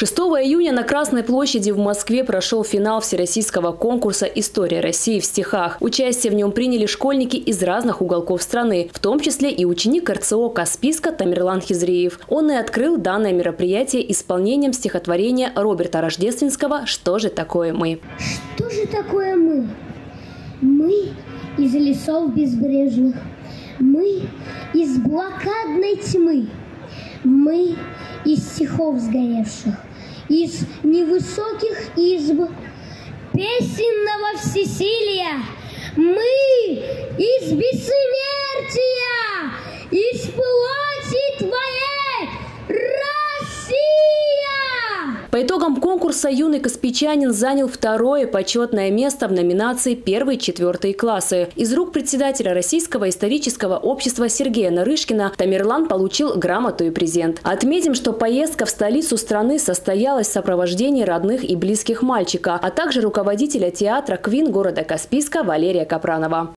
6 июня на Красной площади в Москве прошел финал всероссийского конкурса «История России в стихах». Участие в нем приняли школьники из разных уголков страны, в том числе и ученик РЦО Касписка Тамерлан Хизриев. Он и открыл данное мероприятие исполнением стихотворения Роберта Рождественского «Что же такое мы?». Что же такое мы? Мы из лесов безбрежных, мы из блокадной тьмы, мы из стихов сгоревших, из невысоких изб, песенного всесилия, мы из бессмертия, По итогам конкурса юный каспичанин занял второе почетное место в номинации «Первый четвертый классы». Из рук председателя Российского исторического общества Сергея Нарышкина Тамерлан получил грамоту и презент. Отметим, что поездка в столицу страны состоялась в сопровождении родных и близких мальчика, а также руководителя театра «Квин» города Каспийска Валерия Капранова.